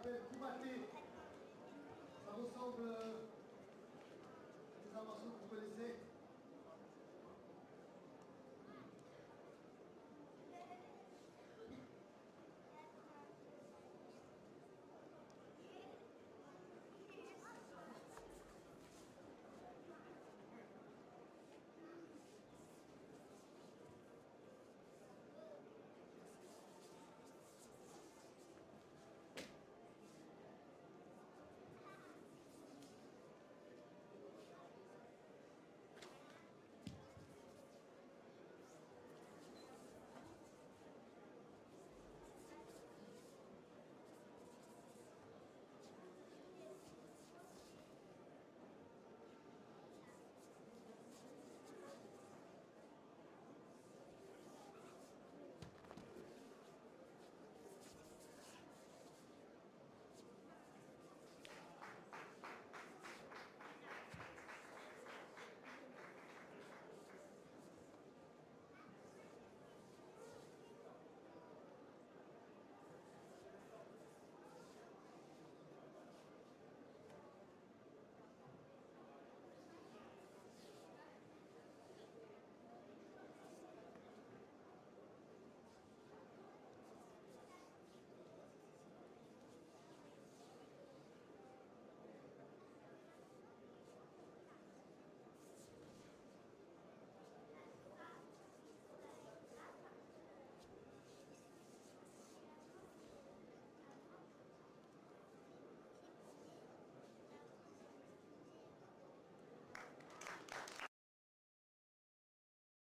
s'appelle Ça ressemble euh, à des inventions